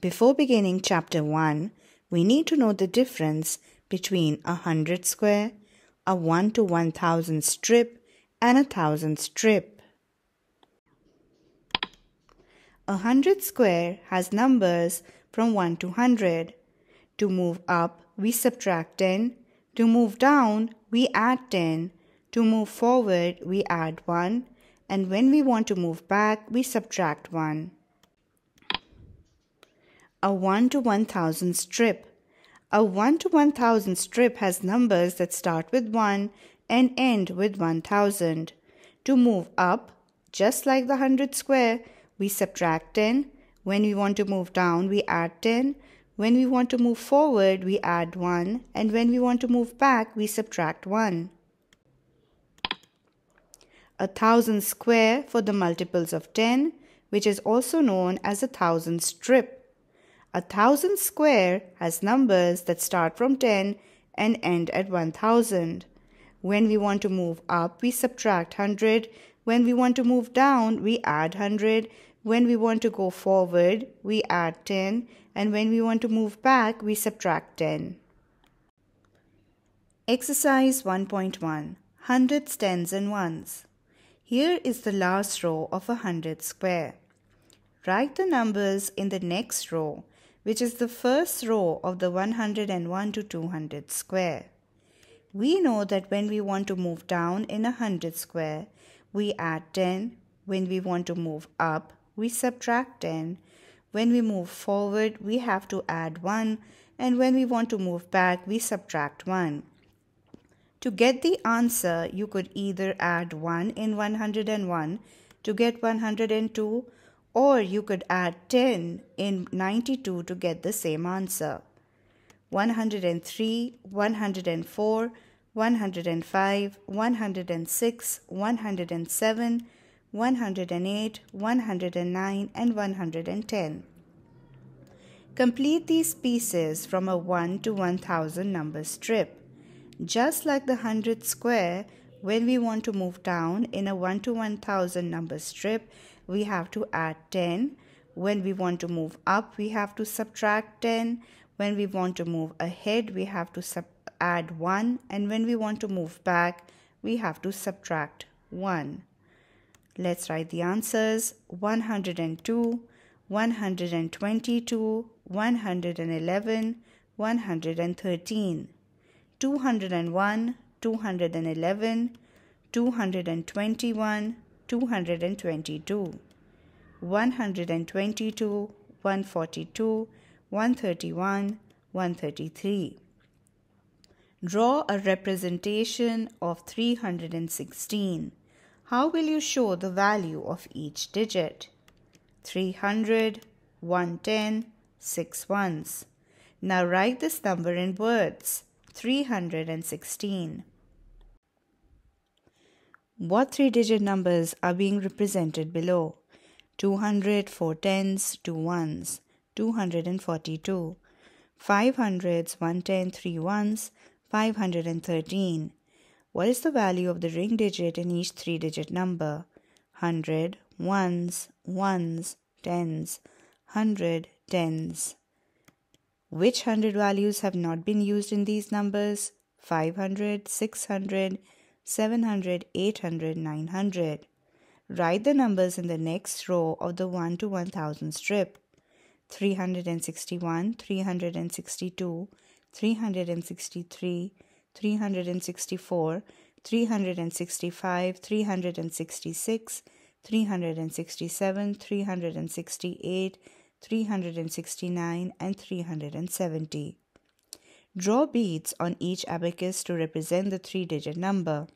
Before beginning chapter 1, we need to know the difference between a hundred square, a 1 to 1000 strip, and a thousand strip. A hundred square has numbers from 1 to 100. To move up, we subtract 10. To move down, we add 10. To move forward, we add 1. And when we want to move back, we subtract 1 a 1 to 1000 strip. A 1 to 1000 strip has numbers that start with 1 and end with 1000. To move up, just like the 100 square, we subtract 10. When we want to move down, we add 10. When we want to move forward, we add 1. And when we want to move back, we subtract 1. A thousand square for the multiples of 10, which is also known as a thousand strip. A thousand square has numbers that start from 10 and end at 1000. When we want to move up, we subtract 100. When we want to move down, we add 100. When we want to go forward, we add 10. And when we want to move back, we subtract 10. Exercise 1.1 Hundreds, tens, and ones. Here is the last row of a hundred square. Write the numbers in the next row which is the first row of the 101 to 200 square. We know that when we want to move down in a 100 square, we add 10. When we want to move up, we subtract 10. When we move forward, we have to add 1. And when we want to move back, we subtract 1. To get the answer, you could either add 1 in 101 to get 102 or you could add 10 in 92 to get the same answer. 103, 104, 105, 106, 107, 108, 109, and 110. Complete these pieces from a 1 to 1000 number strip. Just like the 100 square, when we want to move down in a 1 to 1000 number strip, we have to add 10. When we want to move up, we have to subtract 10. When we want to move ahead, we have to add 1. And when we want to move back, we have to subtract 1. Let's write the answers 102, 122, 111, 113, 201, 211, 221, 222, 122, 142, 131, 133. Draw a representation of 316. How will you show the value of each digit? 300, 110, 6 ones. Now write this number in words 316. What three digit numbers are being represented below? 200, 4 tens, 2 ones, 242. 500s, 110, 3 ones, 513. What is the value of the ring digit in each three digit number? 100, ones, ones, tens, 100, tens. Which 100 values have not been used in these numbers? 500, 600, 700, 800, 900. Write the numbers in the next row of the 1 to 1000 strip. 361, 362, 363, 364, 365, 366, 367, 368, 369, and 370. Draw beads on each abacus to represent the three digit number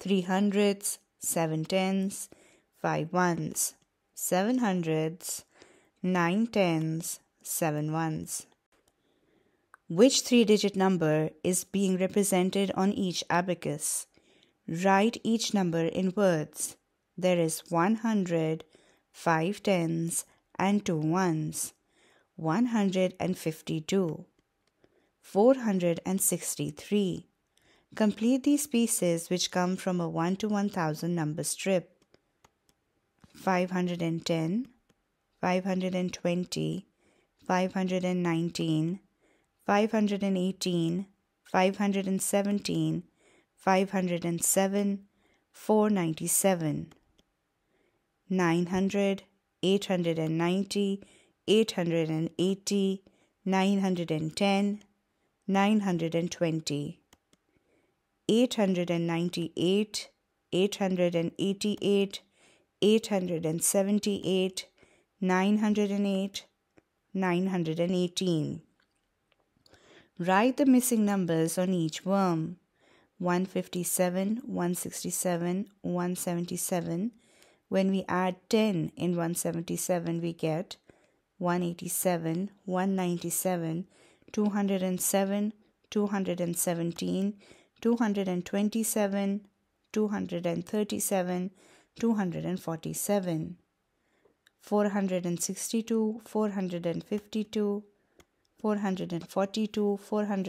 three hundreds, seven tens, five ones, seven hundreds, nine tens, seven ones. Which three digit number is being represented on each abacus? Write each number in words. There is one hundred, five tens, and 2 ones. 152. 463. Complete these pieces which come from a 1 to 1000 number strip. 510, 520, 519, 518, 517, 507, 497, 900, 890, 880, 910, 920, 898, 888, 878, 908, 918. Write the missing numbers on each worm 157, 167, 177. When we add 10 in 177, we get 187, 197, 207, 217, 227, 237, 247. 462, 452, 442,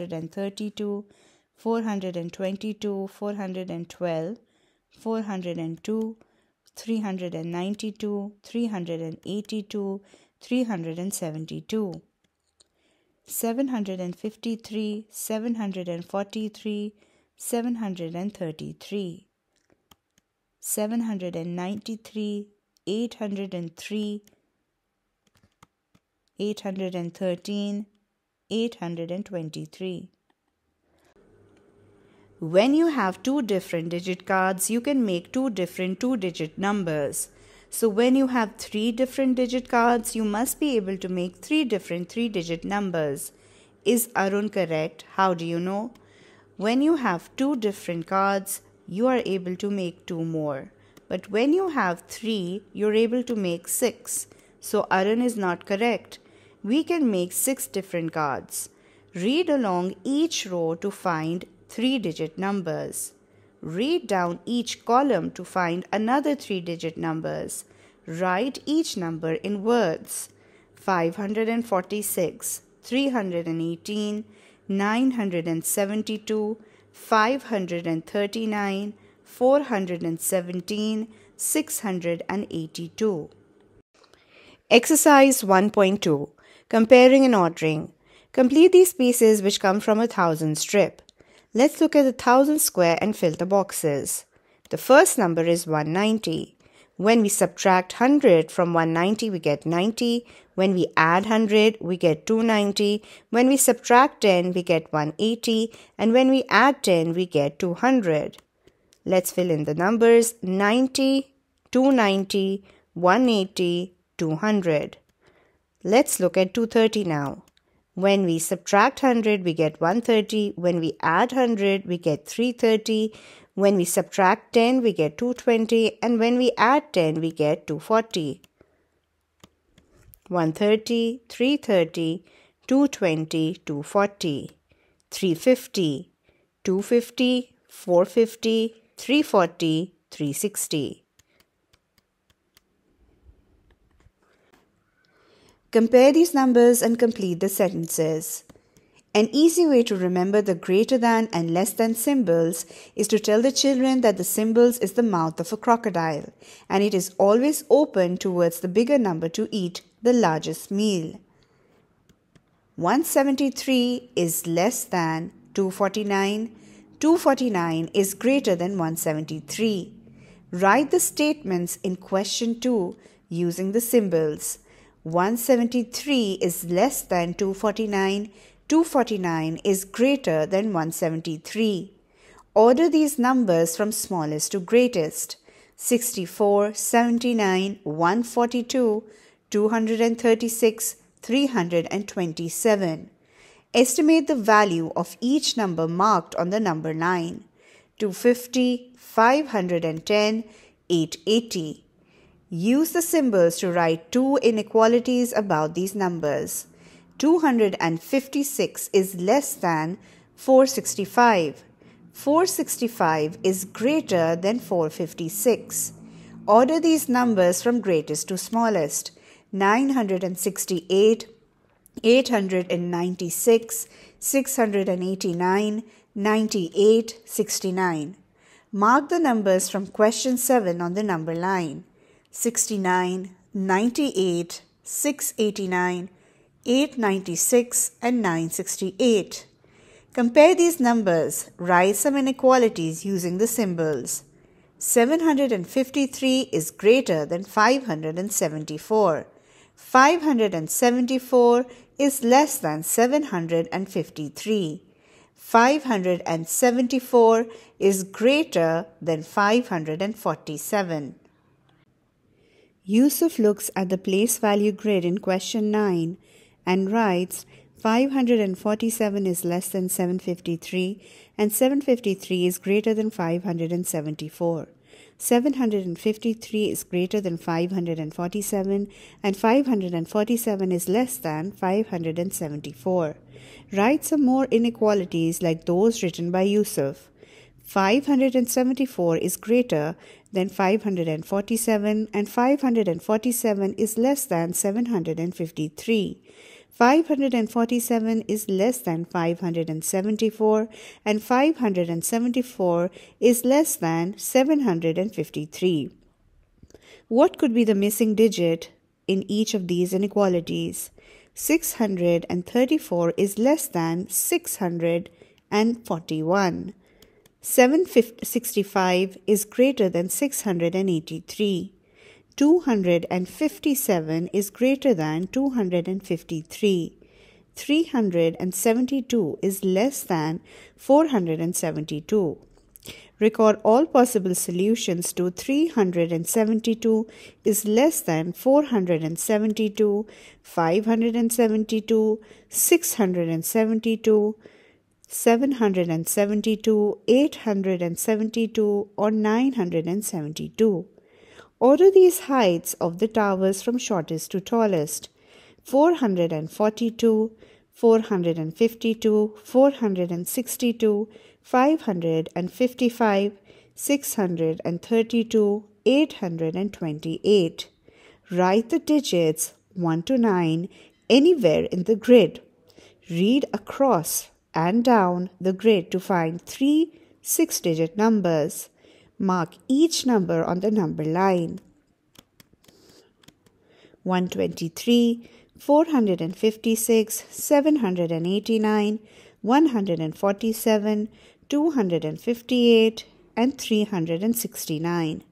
432, 422, 412, 402, 392, 382, 372. 753, 743, 733, 793, 803, 813, 823. When you have two different digit cards, you can make two different two digit numbers. So when you have three different digit cards, you must be able to make three different three digit numbers. Is Arun correct? How do you know? When you have two different cards, you are able to make two more. But when you have 3, you're able to make 6. So Arun is not correct. We can make 6 different cards. Read along each row to find 3 digit numbers. Read down each column to find another 3 digit numbers. Write each number in words. 546, 318, 972, 539, 417, 682. Exercise 1.2 Comparing and ordering. Complete these pieces which come from a thousand strip. Let's look at the thousand square and fill the boxes. The first number is 190. When we subtract 100 from 190, we get 90. When we add 100, we get 290. When we subtract 10, we get 180. And when we add 10, we get 200. Let's fill in the numbers 90, 290, 180, 200. Let's look at 230 now. When we subtract 100, we get 130. When we add 100, we get 330. When we subtract 10, we get 220. And when we add 10, we get 240. 130, 330, 220, 240, 350, 250, 450, 340, 360. Compare these numbers and complete the sentences. An easy way to remember the greater than and less than symbols is to tell the children that the symbols is the mouth of a crocodile and it is always open towards the bigger number to eat the largest meal. 173 is less than 249 249 is greater than 173. Write the statements in question 2 using the symbols. 173 is less than 249. 249 is greater than 173. Order these numbers from smallest to greatest. 64, 79, 142, 236, 327. Estimate the value of each number marked on the number line 250, 510, 880. Use the symbols to write two inequalities about these numbers. 256 is less than 465. 465 is greater than 456. Order these numbers from greatest to smallest. 968 896, 689, 98, 69. Mark the numbers from question 7 on the number line 69, 98, 689, 896 and 968. Compare these numbers, write some inequalities using the symbols. 753 is greater than 574. 574 is less than 753. 574 is greater than 547. Yusuf looks at the place value grid in question 9 and writes 547 is less than 753 and 753 is greater than 574. 753 is greater than 547 and 547 is less than 574. Write some more inequalities like those written by Yusuf. 574 is greater than 547 and 547 is less than 753. 547 is less than 574 and 574 is less than 753. What could be the missing digit in each of these inequalities? 634 is less than 641. 765 is greater than 683. 257 is greater than 253. 372 is less than 472. Record all possible solutions to 372 is less than 472, 572, 672, 772, 872, or 972. Order these heights of the towers from shortest to tallest 442, 452, 462, 555, 632, 828. Write the digits 1 to 9 anywhere in the grid. Read across and down the grid to find three six digit numbers. Mark each number on the number line. 123, 456, 789, 147, 258, and 369.